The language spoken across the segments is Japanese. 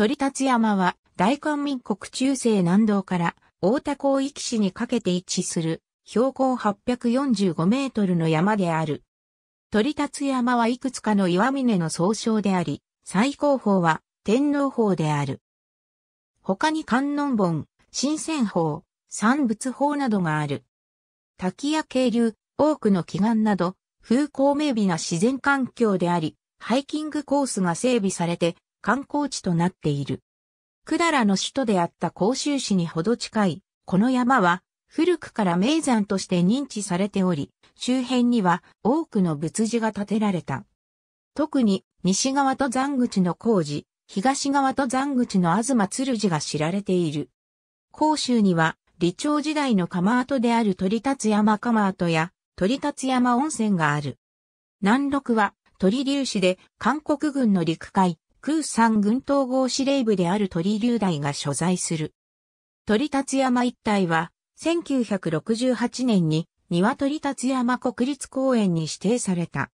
鳥立山は大韓民国中世南道から大田広域市にかけて位置する標高845メートルの山である。鳥立山はいくつかの岩峰の総称であり、最高峰は天皇峰である。他に観音盆、新鮮峰、産物峰などがある。滝や渓流、多くの祈願など、風光明媚な自然環境であり、ハイキングコースが整備されて観光地となっている。百済の首都であった甲州市にほど近い、この山は古くから名山として認知されており、周辺には多くの仏寺が建てられた。特に西側と残口の工事、東側と残口の東鶴寺が知られている。甲州には、李朝時代の釜跡である鳥立山釜跡や鳥立山温泉がある。南麓は鳥粒子で韓国軍の陸海、空山軍統合司令部である鳥流大が所在する。鳥立山一帯は1968年に庭鳥立山国立公園に指定された。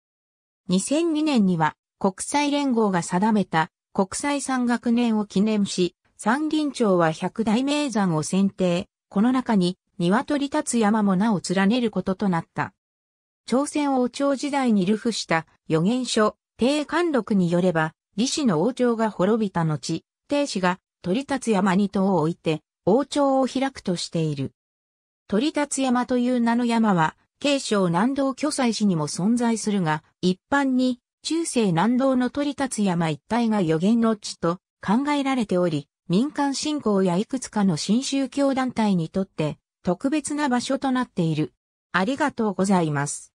2002年には国際連合が定めた国際山岳年を記念し、山林庁は百大名山を選定。この中に、鶏立山も名を連ねることとなった。朝鮮王朝時代に流布した予言書、帝貫禄によれば、李氏の王朝が滅びた後、帝氏が鳥立山に塔を置いて、王朝を開くとしている。鳥立山という名の山は、慶章南道巨西市にも存在するが、一般に中世南道の鳥立山一帯が予言の地と考えられており、民間信仰やいくつかの新宗教団体にとって特別な場所となっている。ありがとうございます。